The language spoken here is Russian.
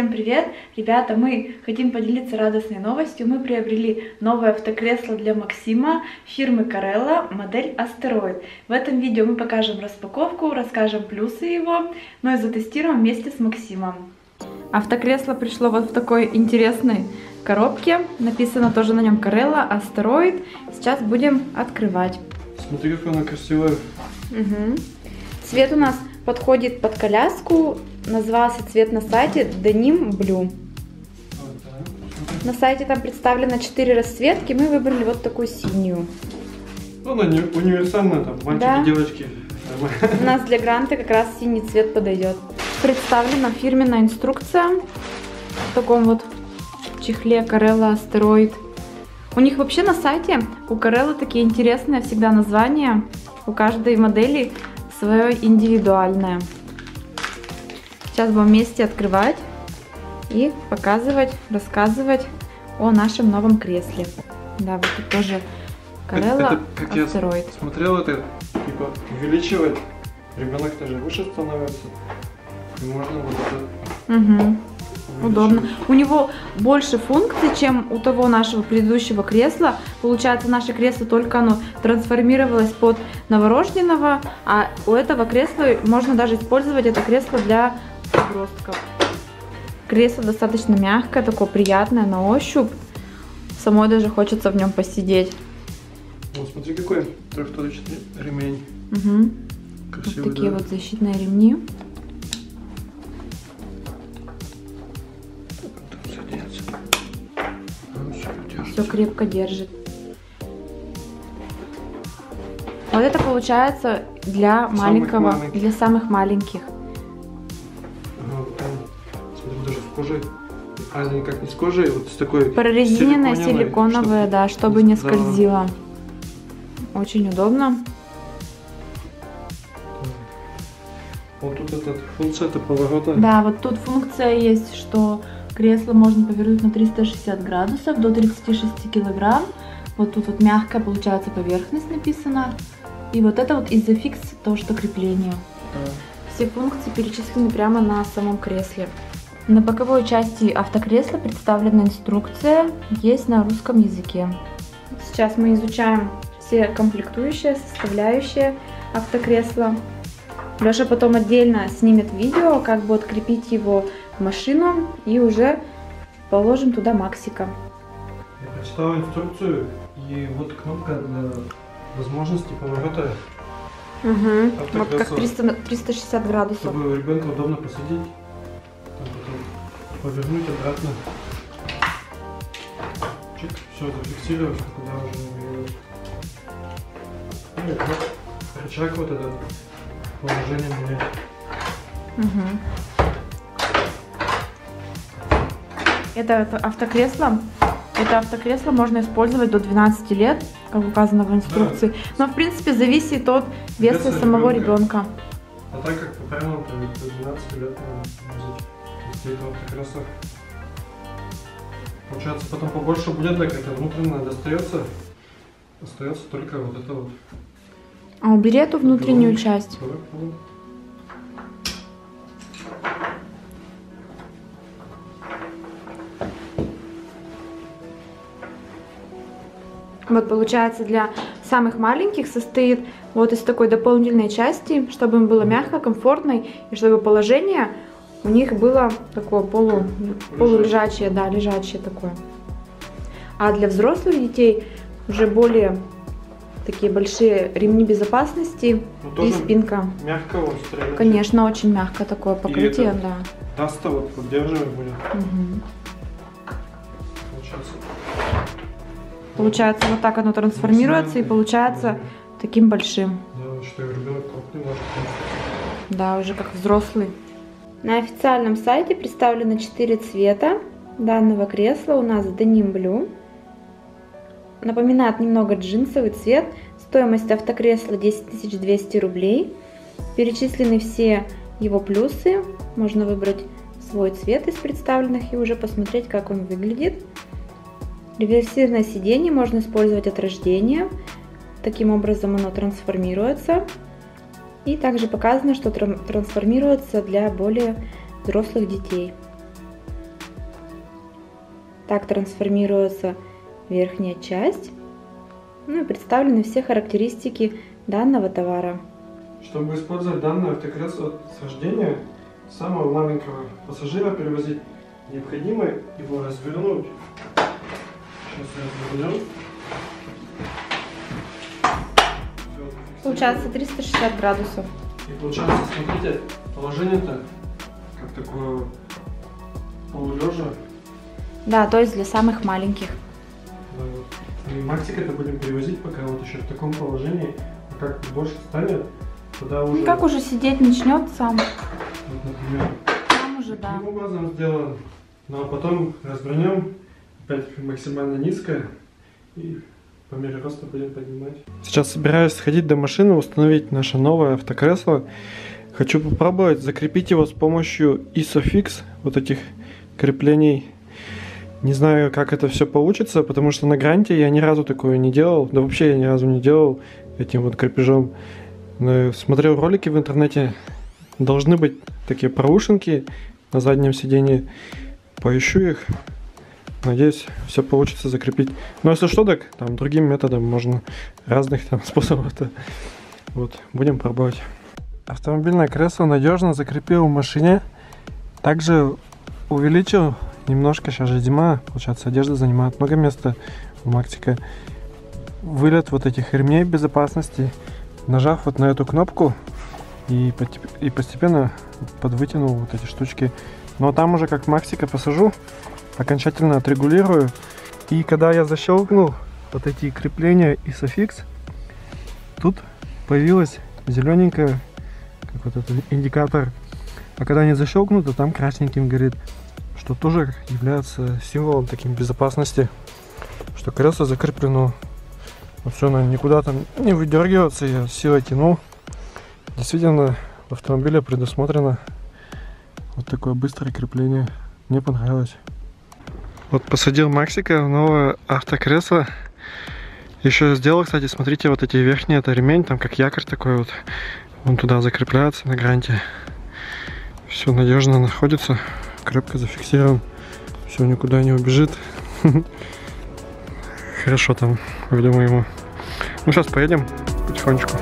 Всем привет! Ребята, мы хотим поделиться радостной новостью. Мы приобрели новое автокресло для Максима фирмы Carella, модель Астероид. В этом видео мы покажем распаковку, расскажем плюсы его, но и затестируем вместе с Максимом. Автокресло пришло вот в такой интересной коробке. Написано тоже на нем Carella, Астероид. Сейчас будем открывать. Смотри, как она красивая. Угу. Цвет у нас подходит под коляску. Назывался цвет на сайте Denim Blue. На сайте там представлено 4 расцветки. Мы выбрали вот такую синюю. Ну, она не универсальная, там, мальчики, да. девочки. У нас для гранта как раз синий цвет подойдет. Представлена фирменная инструкция в таком вот чехле Carella Asteroid. У них вообще на сайте у Carella такие интересные всегда названия. У каждой модели свое индивидуальное. Сейчас будем вместе открывать и показывать, рассказывать о нашем новом кресле. Да, вот тут тоже Карелла как астероид. Я смотрел это, типа, увеличивать. Ребенок тоже выше становится. И можно вот это... Угу. Удобно. У него больше функций, чем у того нашего предыдущего кресла. Получается, наше кресло только оно трансформировалось под новорожденного, а у этого кресла можно даже использовать это кресло для подростков. Кресло достаточно мягкое, такое приятное на ощупь. Самой даже хочется в нем посидеть. Вот смотри, какой трехточечный ремень. Угу. Красивый, вот такие да? вот защитные ремни. все крепко держит. Вот это получается для маленького, маленьких. для самых маленьких. А не как не с кожей, вот с такой прорезиненная силиконовая, да, чтобы не скользило. Да. Очень удобно. Вот тут эта функция это поворота. Да, вот тут функция есть, что Кресло можно повернуть на 360 градусов до 36 килограмм. Вот тут вот мягкая получается поверхность написана. И вот это вот изофикс, то, что крепление. Да. Все функции перечислены прямо на самом кресле. На боковой части автокресла представлена инструкция, есть на русском языке. Сейчас мы изучаем все комплектующие, составляющие автокресла. Леша потом отдельно снимет видео, как будет крепить его машину и уже положим туда Максика. Я прочитал инструкцию и вот кнопка для возможности поворота. Угу. Вот как 300, 360 градусов. Чтобы ребенка удобно посадить, повернуть обратно. Чик, все, зафиксировать, куда уже ну, рычаг вот этот положение менять. Угу. Это автокресло. Это автокресло можно использовать до 12 лет, как указано в инструкции. Да. Но в принципе зависит от веса Веса самого ребенка. А так как по правилам там, до 12 лет можно это автокресло. Получается потом побольше будет, так это внутренняя достается. Остается только вот это вот. А убери эту внутреннюю часть. Вот получается для самых маленьких состоит вот из такой дополнительной части, чтобы им было мягко, комфортно, и чтобы положение у них было такое полу, полулежачее, да, лежачее такое. А для взрослых детей уже более такие большие ремни безопасности ну, и спинка. Мягко вот Конечно, очень мягко такое покрытие, и это, да. Даста вот поддерживать будет. Угу. Получается, вот так оно трансформируется и получается таким большим. Да, уже как взрослый. На официальном сайте представлено 4 цвета данного кресла. У нас Denim Blue. Напоминает немного джинсовый цвет. Стоимость автокресла 10 200 рублей. Перечислены все его плюсы. Можно выбрать свой цвет из представленных и уже посмотреть, как он выглядит. Реверсивное сиденье можно использовать от рождения. Таким образом оно трансформируется. И также показано, что трансформируется для более взрослых детей. Так трансформируется верхняя часть. Ну и представлены все характеристики данного товара. Чтобы использовать данное автокресло с рождения, самого маленького пассажира перевозить, необходимо его развернуть. Сейчас развернем. Получается 360 градусов. И получается, смотрите, положение-то как такое полулежа. Да, то есть для самых маленьких. Да, вот. И Мактик это будем перевозить пока вот еще в таком положении. А как больше станет, тогда уже... Ну, как уже сидеть начнет сам. Вот, например, Там уже, да. таким образом сделан. Ну а потом развернем, опять максимально низко и по мере роста будем поднимать. Сейчас собираюсь сходить до машины, установить наше новое автокресло. Хочу попробовать закрепить его с помощью Isofix, вот этих креплений. Не знаю, как это все получится, потому что на гранте я ни разу такое не делал. Да вообще я ни разу не делал этим вот крепежом. Но Смотрел ролики в интернете. Должны быть такие проушинки на заднем сидении. Поищу их. Надеюсь, все получится закрепить. Но если что, так там другим методом можно разных там способов. -то. Вот, будем пробовать. Автомобильное кресло надежно закрепил в машине. Также увеличил немножко, сейчас же зима, получается, одежда занимает много места у Мактика. Вылет вот этих ремней безопасности, нажав вот на эту кнопку и, и постепенно подвытянул вот эти штучки. Но там уже как Максика посажу, окончательно отрегулирую. И когда я защелкнул вот эти крепления и софикс, тут появилась зелененькая, как вот этот индикатор. А когда они защелкнуты, там красненьким горит, что тоже является символом таким безопасности, что колесо закреплено. Вот все, оно никуда там не выдергиваться, я силой тянул. Действительно, в автомобиле предусмотрено вот такое быстрое крепление. Мне понравилось. Вот посадил Максика в новое автокресло. Еще сделал, кстати, смотрите, вот эти верхние, это ремень, там как якорь такой вот. Он туда закрепляется на гранте. Все надежно находится, крепко зафиксирован. Все никуда не убежит. Хорошо там, думаю, ему. Ну, сейчас поедем потихонечку.